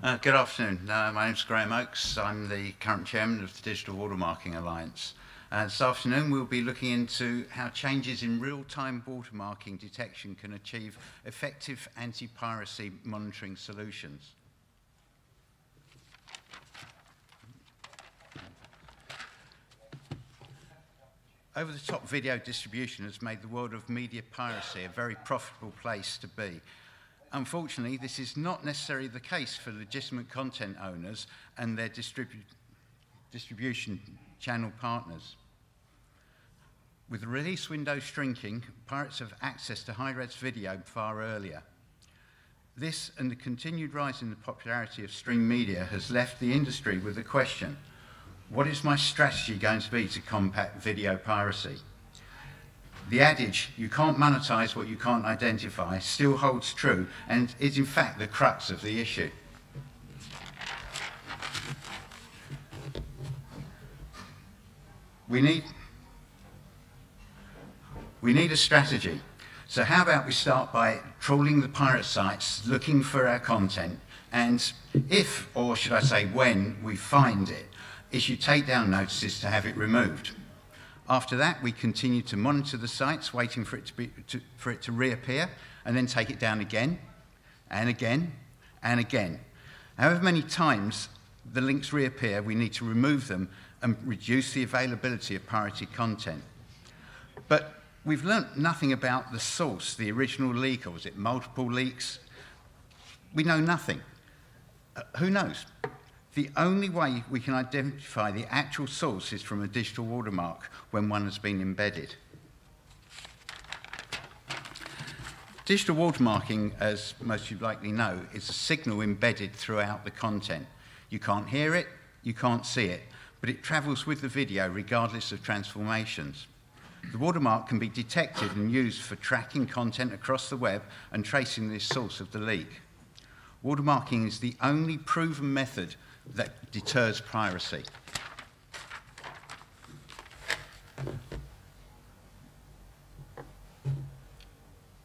Uh, good afternoon. Uh, my name is Graham Oakes. I'm the current chairman of the Digital Watermarking Alliance. Uh, this afternoon we'll be looking into how changes in real-time watermarking detection can achieve effective anti-piracy monitoring solutions. Over-the-top video distribution has made the world of media piracy a very profitable place to be. Unfortunately, this is not necessarily the case for legitimate content owners and their distribu distribution channel partners. With the release window shrinking, pirates have access to high-res video far earlier. This and the continued rise in the popularity of stream media has left the industry with the question. What is my strategy going to be to combat video piracy? The adage, you can't monetize what you can't identify, still holds true and is in fact the crux of the issue. We need, we need a strategy. So how about we start by trawling the pirate sites, looking for our content, and if, or should I say when, we find it, issue takedown notices to have it removed. After that, we continue to monitor the sites, waiting for it to, be, to, for it to reappear, and then take it down again, and again, and again. However many times the links reappear, we need to remove them and reduce the availability of pirated content. But we've learnt nothing about the source, the original leak, or was it multiple leaks? We know nothing. Uh, who knows? The only way we can identify the actual source is from a digital watermark when one has been embedded. Digital watermarking, as most of you likely know, is a signal embedded throughout the content. You can't hear it, you can't see it, but it travels with the video regardless of transformations. The watermark can be detected and used for tracking content across the web and tracing the source of the leak. Watermarking is the only proven method that deters piracy.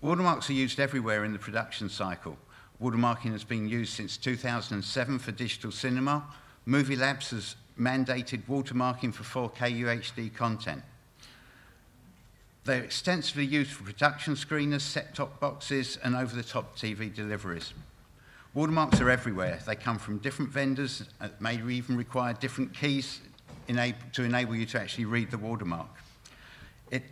Watermarks are used everywhere in the production cycle. Watermarking has been used since 2007 for digital cinema. Movie Labs has mandated watermarking for 4K UHD content. They're extensively used for production screeners, set-top boxes, and over-the-top TV deliveries. Watermarks are everywhere. They come from different vendors, uh, may even require different keys to enable you to actually read the watermark. It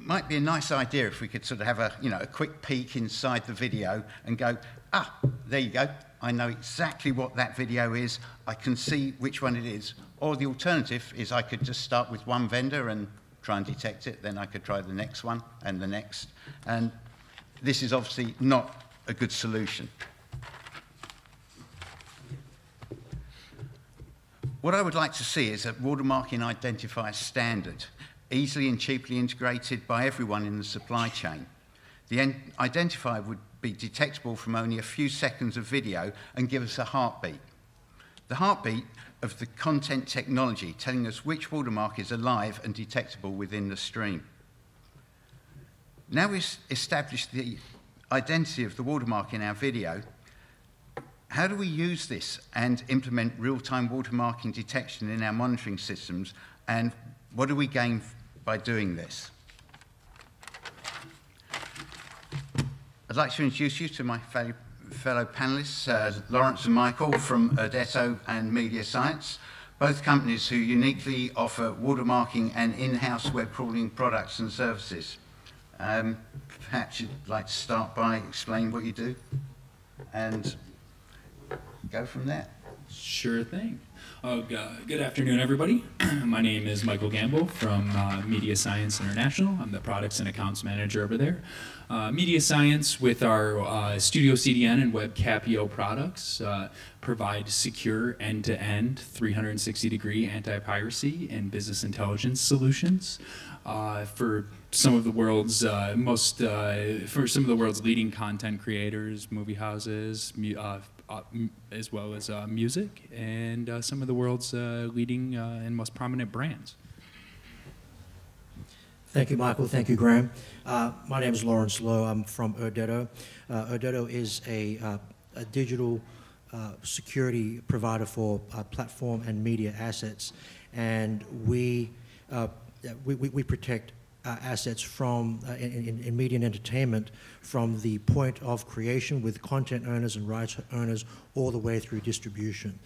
might be a nice idea if we could sort of have a, you know, a quick peek inside the video and go, ah, there you go. I know exactly what that video is. I can see which one it is. Or the alternative is I could just start with one vendor and try and detect it. Then I could try the next one and the next. And this is obviously not a good solution. What I would like to see is a watermarking identifier standard, easily and cheaply integrated by everyone in the supply chain. The identifier would be detectable from only a few seconds of video and give us a heartbeat. The heartbeat of the content technology telling us which watermark is alive and detectable within the stream. Now we've established the identity of the watermark in our video, how do we use this and implement real-time watermarking detection in our monitoring systems, and what do we gain by doing this? I'd like to introduce you to my fellow, panelists, uh, Lawrence and Michael from Irdeto and Media Science, both companies who uniquely offer watermarking and in-house web crawling products and services. Um, perhaps you'd like to start by explaining what you do and go from there. Sure thing. Uh, good afternoon, everybody. My name is Michael Gamble from uh, Media Science International. I'm the products and accounts manager over there. Uh, Media Science, with our uh, Studio CDN and Web Capio products, uh, provide secure end-to-end 360-degree anti-piracy and business intelligence solutions uh, for some of the world's most for some of the world's leading content creators, movie houses, as well as uh, music and uh, some of the world's uh, leading uh, and most prominent brands. Thank you, Michael. Thank you, Graham. Uh, my name is Lawrence Lowe. I'm from Irdeto. Irdeto is a, a digital uh, security provider for uh, platform and media assets, and uh, we, we, we protect uh, assets from uh, in, in, media and entertainment from the point of creation with content owners and rights owners all the way through distribution.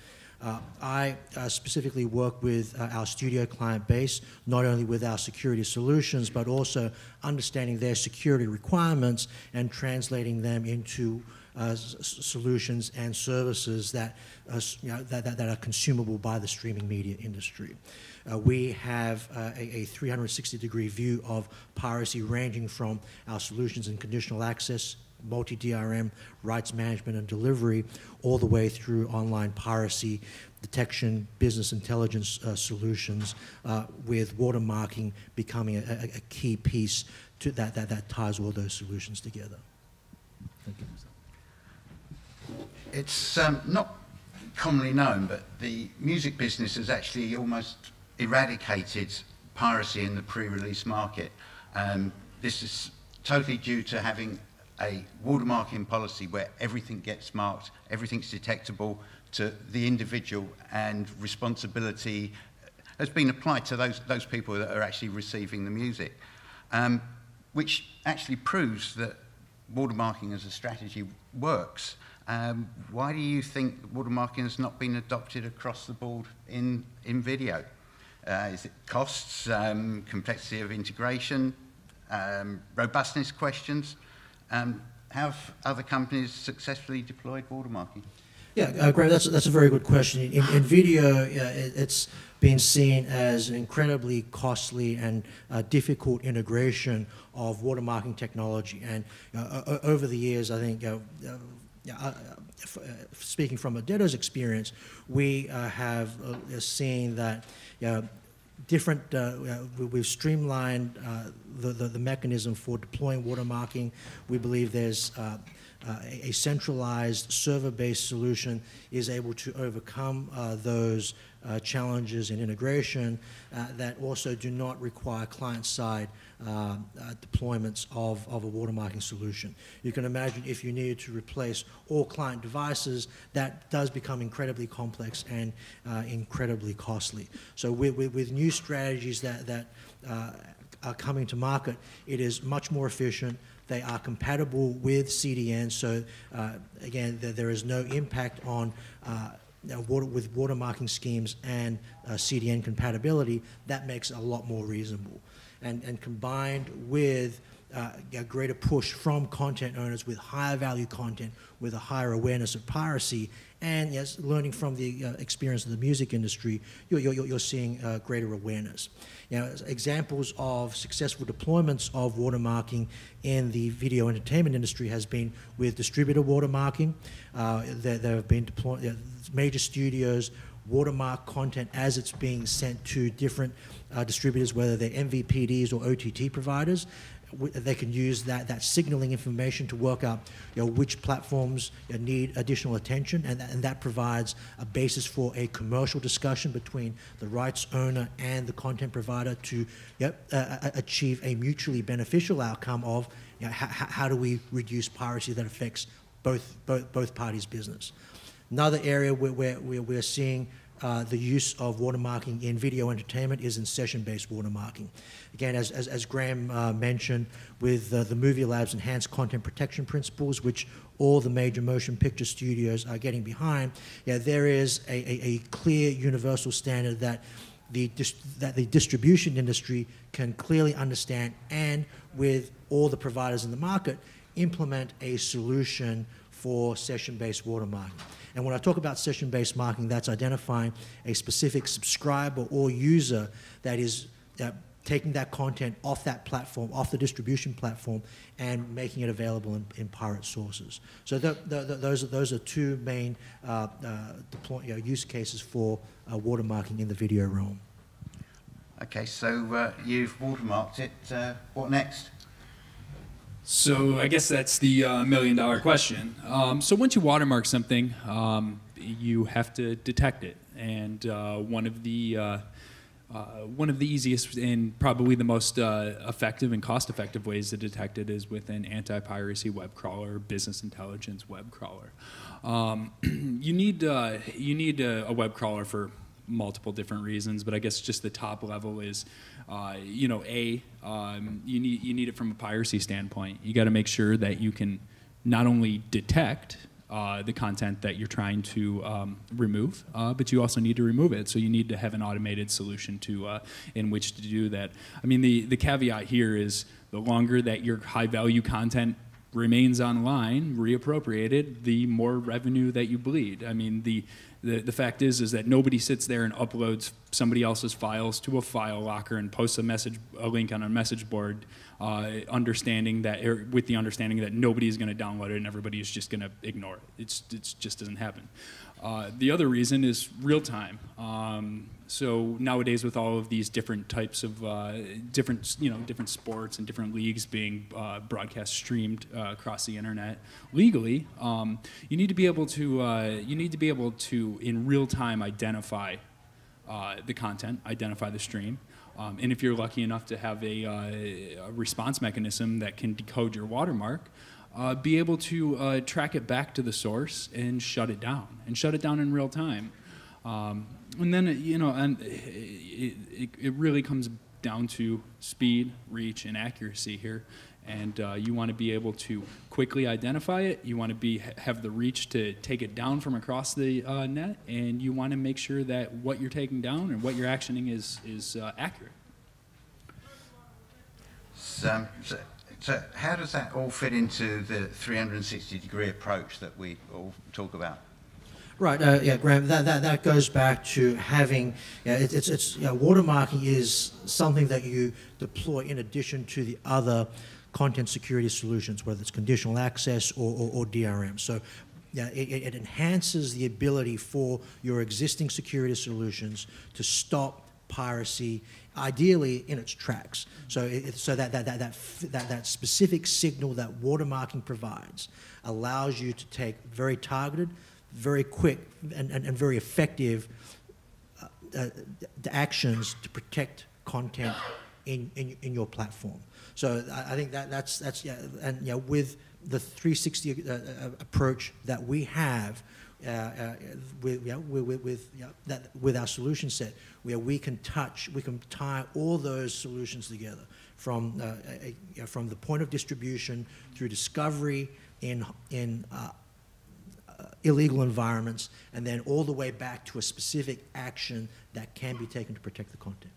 Uh, I uh, specifically work with uh, our studio client base, not only with our security solutions, but also understanding their security requirements and translating them into uh, solutions and services that, you know, that, that, that, are consumable by the streaming media industry. Uh, we have a, a 360 degree view of piracy ranging from our solutions in conditional access multi-DRM, rights management and delivery, all the way through online piracy, detection, business intelligence uh, solutions, uh, with watermarking becoming a, a, a, key piece to that, that, that ties all those solutions together. Thank you. It's um, not commonly known, but the music business has actually almost eradicated piracy in the pre-release market. Um, this is totally due to having a watermarking policy where everything gets marked, everything's detectable to the individual, and responsibility has been applied to those, those people that are actually receiving the music, um, which actually proves that watermarking as a strategy works. Um, why do you think watermarking has not been adopted across the board in, in video? Uh, is it costs, um, complexity of integration, um, robustness questions? Um, have other companies successfully deployed watermarking? Yeah, uh, that's, that's a very good question. In, in video, yeah, it, it's been seen as an incredibly costly and uh, difficult integration of watermarking technology. And uh, over the years, I think, uh, uh, uh, speaking from Irdeto's experience, we have seen that different, uh, we've streamlined uh, the, the, the, mechanism for deploying watermarking. We believe there's uh, uh a centralized server-based solution is able to overcome uh, those uh, challenges in integration that also do not require client-side uh, uh, deployments of, of a watermarking solution. You can imagine if you needed to replace all client devices, that does become incredibly complex and uh, incredibly costly. So with, with, with, new strategies that, that uh, are coming to market, it is much more efficient, they are compatible with CDN, so uh, again, there, there is no impact on uh, water, with watermarking schemes and uh, CDN compatibility, that makes it a lot more reasonable. And, and combined with uh, a greater push from content owners with higher value content, with a higher awareness of piracy, and yes, learning from the uh, experience of the music industry, you're, you're, you're seeing uh, greater awareness. Now, examples of successful deployments of watermarking in the video entertainment industry has been with distributor watermarking. Uh, there, there, have been deploy- major studios watermark content as it's being sent to different uh, distributors, whether they're MVPDs or OTT providers. They can use that, that signaling information to work out you know, which platforms need additional attention, and that, and that provides a basis for a commercial discussion between the rights owner and the content provider to uh, achieve a mutually beneficial outcome of you know, how, do we reduce piracy that affects both, both, both parties' business. Another area where, where, we're seeing uh, the use of watermarking in video entertainment is in session-based watermarking. Again, as, as, as Graham uh, mentioned, with uh, the Movie Lab's enhanced content protection principles, which all the major motion picture studios are getting behind, yeah, there is a, a, a clear universal standard that the, that the distribution industry can clearly understand and with all the providers in the market, implement a solution for session-based watermarking. And when I talk about session-based marking, that's identifying a specific subscriber or user that is uh, taking that content off that platform, off the distribution platform, and making it available in, in pirate sources. So the, the, the, those, are, those are two main uh, uh, deploy, you know, use cases for uh, watermarking in the video realm. Okay, so uh, you've watermarked it. Uh, what next? So I guess that's the uh, million dollar question. Um, so once you watermark something, um, you have to detect it. And uh, one of the uh, Uh, one of the easiest and probably the most uh, effective and cost-effective ways to detect it is with an anti-piracy web crawler, business intelligence web crawler. Um, you need uh, you need a, a, web crawler for multiple different reasons, but I guess just the top level is, uh, you know, a um, you need you need it from a piracy standpoint. You got to make sure that you can not only detect uh, the content that you're trying to um, remove, uh, but you also need to remove it. So you need to have an automated solution to uh, in which to do that. I mean, the the caveat here is the longer that your high value content remains online, reappropriated, the more revenue that you bleed. I mean, the the, the fact is is that nobody sits there and uploads somebody else's files to a file locker and posts a message a link on a message board uh, understanding that er, with the understanding that nobody is going to download it and everybody is just going to ignore it. It's it just doesn't happen uh, the other reason is real time. Um, so nowadays with all of these different types of uh, different you know different sports and different leagues being uh, broadcast streamed uh, across the internet legally um, you need to be able to uh, you need to be able to in real time identify the content identify the stream. Um, and if you're lucky enough to have a, a response mechanism that can decode your watermark be able to track it back to the source and shut it down and shut it down in real time um, and then you know, and it, it, it, really comes down to speed, reach, and accuracy here. And uh, you want to be able to quickly identify it. You want to be have the reach to take it down from across the uh, net, and you want to make sure that what you're taking down and what you're actioning is is uh, accurate. So, so, how does that all fit into the 360 degree approach that we all talk about? Right, uh, yeah, Graham, that, that, that goes back to having, yeah, it, it's, it's, you know, watermarking is something that you deploy in addition to the other content security solutions, whether it's conditional access or, or, or DRM. So yeah, it, it, enhances the ability for your existing security solutions to stop piracy, ideally in its tracks. So, it, so that, that, that, that, that, that specific signal that watermarking provides allows you to take very targeted, very quick and, and, and very effective uh, uh, actions to protect content in, in, in your platform. So I, think that that's, that's yeah, and yeah, with the 360 uh, uh, approach that we have, uh, uh, with, with, with, that, with our solution set, where we can touch, we can tie all those solutions together from, uh, a, from the point of distribution through discovery in, in illegal environments, and then all the way back to a specific action that can be taken to protect the content.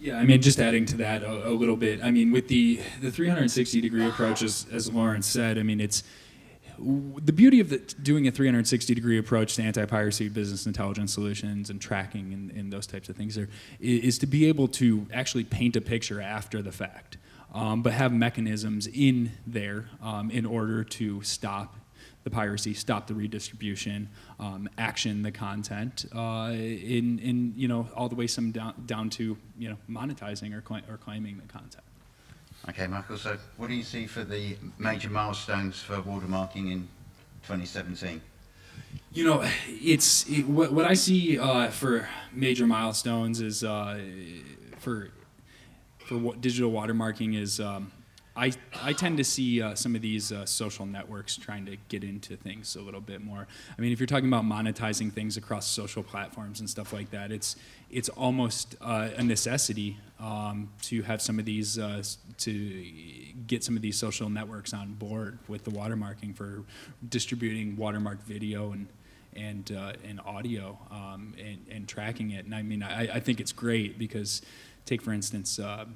Yeah, I mean, just adding to that a, a, little bit. I mean, with the the 360 degree approach, as, as Lawrence said, I mean, it's the beauty of the, doing a 360 degree approach to anti-piracy business intelligence solutions and tracking and, and those types of things is to be able to actually paint a picture after the fact, um, but have mechanisms in there um, in order to stop the piracy, stop the redistribution, um, action the content, uh, in, in you know all the way some down, down to you know monetizing or, cl or claiming the content. Okay, Michael. So, what do you see for the major milestones for watermarking in 2017? You know, it's it, what, what I see uh, for major milestones is uh, for for what digital watermarking is um, I, I tend to see uh, some of these uh, social networks trying to get into things a little bit more. I mean, if you're talking about monetizing things across social platforms and stuff like that, it's it's almost uh, a necessity um, to have some of these uh, to get some of these social networks on board with the watermarking for distributing watermark video and and uh, and audio um, and, and tracking it. And I mean, I, I think it's great because take for instance uh,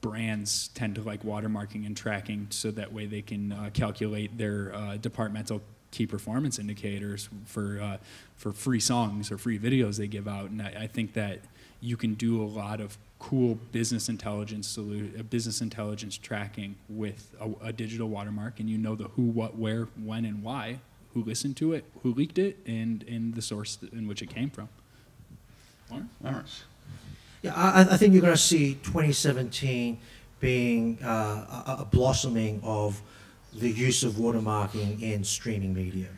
brands tend to like watermarking and tracking so that way they can uh, calculate their uh, departmental key performance indicators for uh, for free songs or free videos they give out. And I, I, think that you can do a lot of cool business intelligence solu- uh, business intelligence tracking with a, a, digital watermark. And you know the who what where when and why who listened to it who leaked it and and the source in which it came from. Lawrence. Yeah, I, I think you're going to see 2017 being uh, a, a, blossoming of the use of watermarking in streaming media.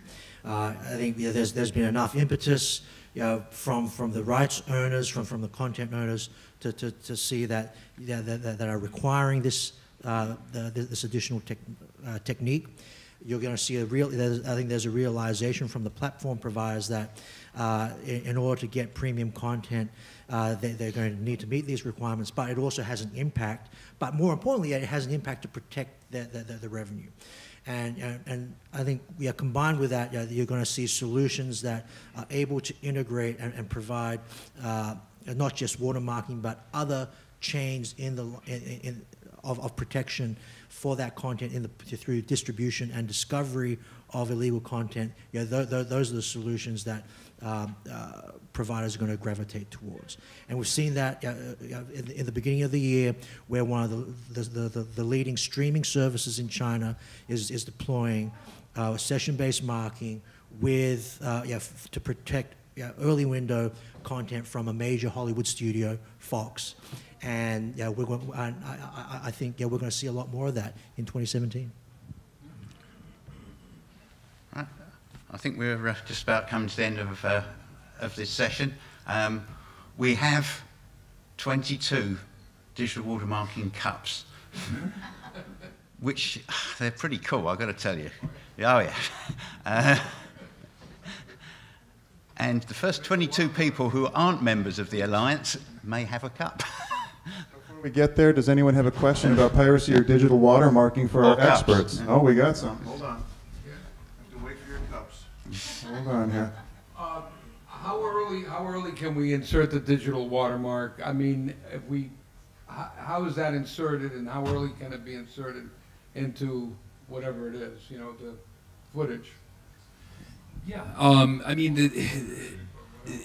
Uh, I think yeah, there's, there's been enough impetus you know, from, from the rights owners, from, from the content owners, to, to, to see that, yeah, that, that are requiring this, uh, the, this additional uh, technique. You're going to see a real, I think there's a realization from the platform providers that uh, in, in order to get premium content, uh, they, they're going to need to meet these requirements, but it also has an impact. But more importantly, it has an impact to protect the, the, the, the revenue. And, and, and I think yeah, combined with that, yeah, you're going to see solutions that are able to integrate and, and provide uh, not just watermarking, but other chains in the in, in, of, of protection for that content in the, through distribution and discovery of illegal content. Yeah, th- th- those are the solutions that um, uh, providers are going to gravitate towards. And we've seen that uh, uh, in, the- in the beginning of the year, where one of the, the, the, the leading streaming services in China is, is deploying uh, session-based marking with uh, yeah, to protect yeah, early window content from a major Hollywood studio, Fox. And yeah, we're going, I, I, I think yeah, we're going to see a lot more of that in 2017. Right. I think we're uh, just about coming to the end of, uh, of this session. Um, we have 22 digital watermarking cups, which they're pretty cool, I've got to tell you. Oh, yeah. Uh, and the first 22 people who aren't members of the Alliance may have a cup. Before we get there, does anyone have a question about piracy or digital watermarking for our Or cups. experts? Oh, we got some. Hold on. Have to wait for your cups. Hold on here. Uh, How early, how early can we insert the digital watermark? I mean, if we, how, how is that inserted and how early can it be inserted into whatever it is, you know, the footage? Yeah. Um, I mean, the,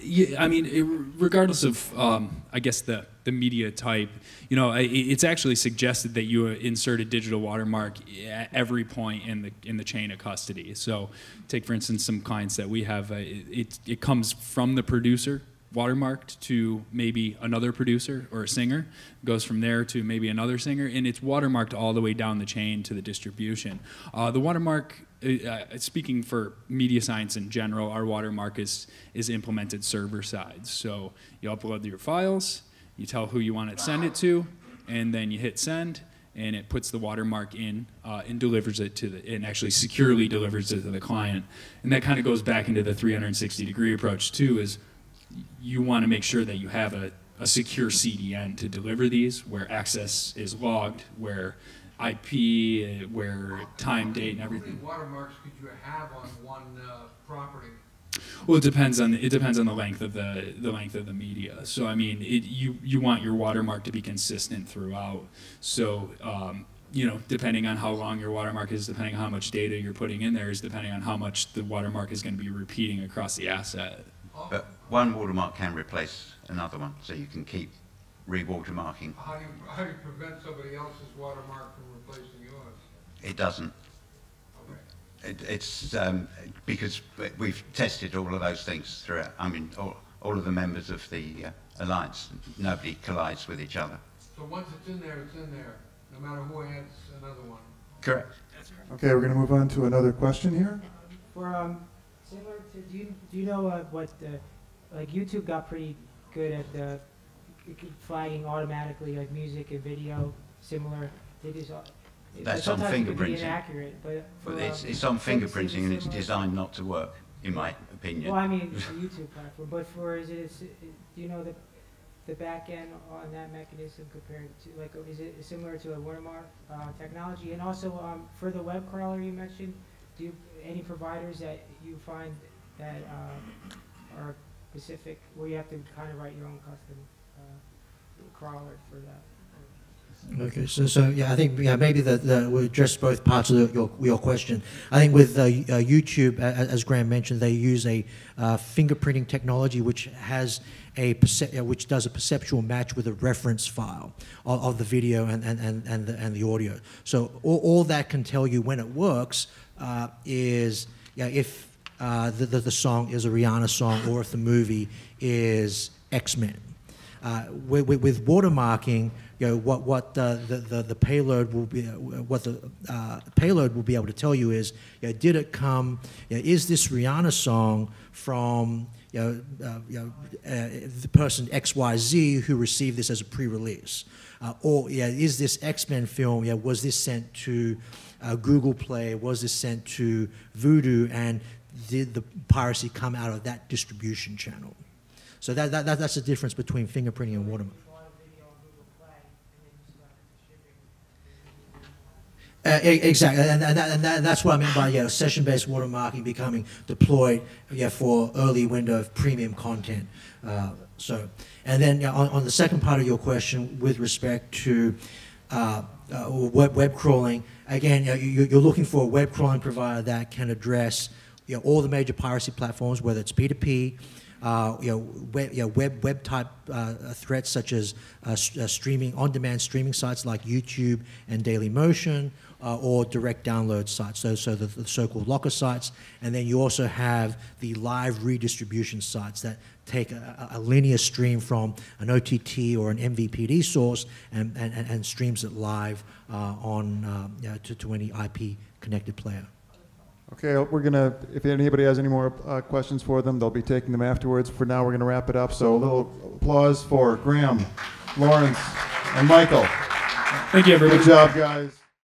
yeah, I mean, it, regardless of, um, I guess the the media type, you know, I- it's actually suggested that you insert a digital watermark at every point in the in the chain of custody. So, take for instance some clients that we have. Uh, it, it it comes from the producer watermarked to maybe another producer or a singer goes from there to maybe another singer and it's watermarked all the way down the chain to the distribution. Uh, the watermark uh, uh, speaking for media science in general our watermark is is implemented server side. So you upload your files you tell who you want to send it to and then you hit send and it puts the watermark in uh, and delivers it to the and actually securely delivers it to the client. And that kind of goes back into the 360 degree approach too is you want to make sure that you have a, a secure CDN to deliver these where access is logged, where IP, uh, where time, date, and How many everything. watermarks could you have on one uh, property? Well, it depends on the, it depends on the length of the the length of the media. So I mean, it, you you want your watermark to be consistent throughout. So um, you know, depending on how long your watermark is, depending on how much data you're putting in there, is depending on how much the watermark is going to be repeating across the asset. But one watermark can replace another one, so you can keep re-watermarking. How do you, how do you prevent somebody else's watermark from replacing yours? It doesn't. Okay. It, it's um, because we've tested all of those things throughout. I mean, all, all of the members of the uh, alliance, nobody collides with each other. So once it's in there, it's in there, no matter who adds another one. Correct. Okay, we're going to move on to another question here. For um, similar to, do you do you know uh, what the, like YouTube got pretty good at the flagging automatically like music and video similar. They just uh, That's on sometimes it could be fingerprinting. inaccurate, but But for, it's, um, it's on fingerprinting and it's designed not to work, in my opinion. Well, I mean, it's a YouTube platform, but for is it, is it do you know the the back end on that mechanism compared to like is it similar to a watermark uh, technology? And also um, for the web crawler you mentioned, do you, any providers that you find that uh, are specific where you have to kind of write your own custom uh, crawler for that? Okay, so, so yeah, I think yeah, maybe that, the, we'll address both parts of the, your, your question. I think with uh, uh, YouTube, as Graham mentioned, they use a uh, fingerprinting technology which has a uh, which does a perceptual match with a reference file of, of the video and, and, and, and, the, and the audio. So all, all that can tell you when it works uh, is yeah, if uh, the, the, song is a Rihanna song or if the movie is X Men. uh, with, with, watermarking, you know, what, what uh, the, the, the payload will be, uh, what the uh, payload will be able to tell you is, you know, did it come, you know, is this Rihanna song from, you know, uh, you know uh, the person XYZ who received this as a pre-release? Uh, or, yeah, is this X-Men film, yeah, was this sent to Google Play, was this sent to Vudu, and did the piracy come out of that distribution channel? So that, that, that, that's the difference between fingerprinting and watermark. Uh, exactly, and, and, that, and that, that's what I meant by you know, session-based watermarking becoming deployed yeah, for early window of premium content. Uh, so, and then yeah, on, on the second part of your question with respect to uh, uh, web, web crawling, again, you know, you, you're looking for a web crawling provider that can address you know, all the major piracy platforms, whether it's P2P, uh, you know, web, you know, web, web type uh, threats such as uh, uh, streaming, on-demand streaming sites like YouTube and Dailymotion, uh, or direct download sites, so, so the, the so-called locker sites. And then you also have the live redistribution sites that take a, a linear stream from an OTT or an MVPD source and, and, and- streams it live uh, on you know, to, to any IP connected player. Okay, we're gonna, if anybody has any more uh, questions for them, they'll be taking them afterwards. For now, we're gonna wrap it up, so a little applause for Graham, Lawrence, and Michael. Thank you, everybody. Good job, guys.